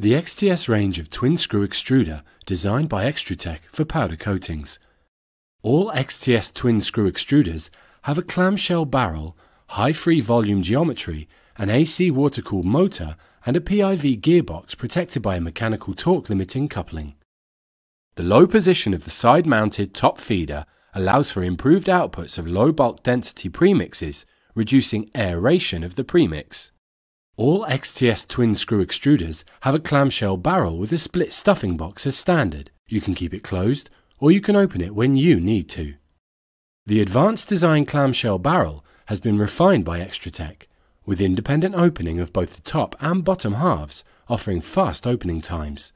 The XTS range of twin screw extruder designed by Xtrutech for powder coatings. All XTS twin screw extruders have a clamshell barrel, high free volume geometry, an AC water cooled motor, and a PIV gearbox protected by a mechanical torque limiting coupling. The low position of the side mounted top feeder allows for improved outputs of low bulk density premixes, reducing aeration of the premix. All XTS twin screw extruders have a clamshell barrel with a split stuffing box as standard. You can keep it closed or you can open it when you need to. The advanced design clamshell barrel has been refined by Xtrutech with independent opening of both the top and bottom halves, offering fast opening times.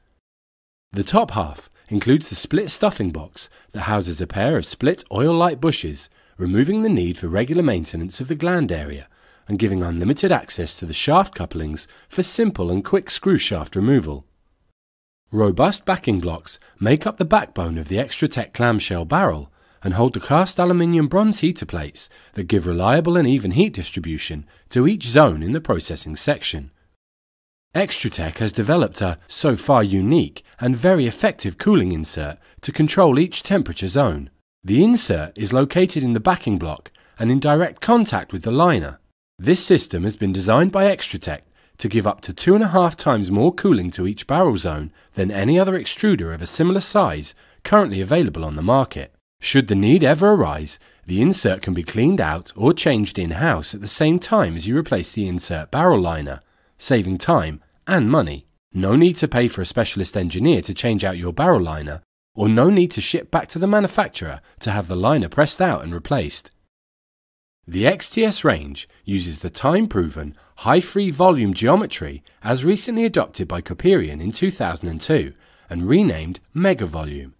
The top half includes the split stuffing box that houses a pair of split Oilite bushes, removing the need for regular maintenance of the gland area and giving unlimited access to the shaft couplings for simple and quick screw shaft removal. Robust backing blocks make up the backbone of the Xtrutech clamshell barrel and hold the cast aluminium bronze heater plates that give reliable and even heat distribution to each zone in the processing section. Xtrutech has developed a, so far unique and very effective cooling insert to control each temperature zone. The insert is located in the backing block and in direct contact with the liner, this system has been designed by Xtrutech to give up to two and a half times more cooling to each barrel zone than any other extruder of a similar size currently available on the market. Should the need ever arise, the insert can be cleaned out or changed in-house at the same time as you replace the insert barrel liner, saving time and money. No need to pay for a specialist engineer to change out your barrel liner, or no need to ship back to the manufacturer to have the liner pressed out and replaced. The XTS range uses the time-proven high free volume geometry as recently adopted by Coperion in 2002 and renamed Mega Volume.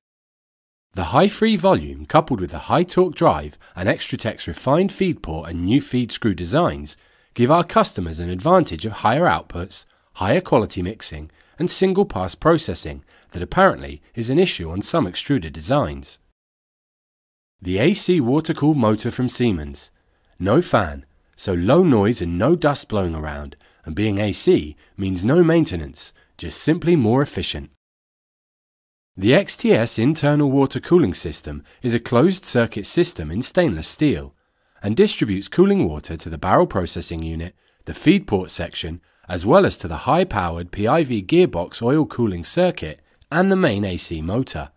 The high free volume coupled with the high torque drive and Xtrutech's refined feed port and new feed screw designs give our customers an advantage of higher outputs, higher quality mixing and single pass processing that apparently is an issue on some extruder designs. The AC water cooled motor from Siemens no fan, so low noise and no dust blowing around, and being AC means no maintenance, just simply more efficient. The XTS internal water cooling system is a closed circuit system in stainless steel and distributes cooling water to the barrel processing unit, the feed port section, as well as to the high powered PIV gearbox oil cooling circuit and the main AC motor.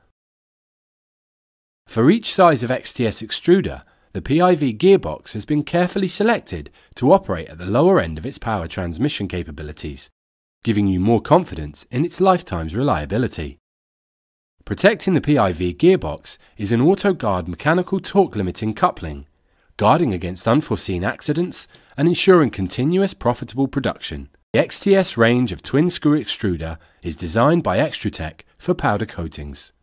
For each size of XTS extruder, the PIV gearbox has been carefully selected to operate at the lower end of its power transmission capabilities, giving you more confidence in its lifetime's reliability. Protecting the PIV gearbox is an Autogard mechanical torque limiting coupling, guarding against unforeseen accidents and ensuring continuous profitable production. The XTS range of twin screw extruder is designed by Xtrutech for powder coatings.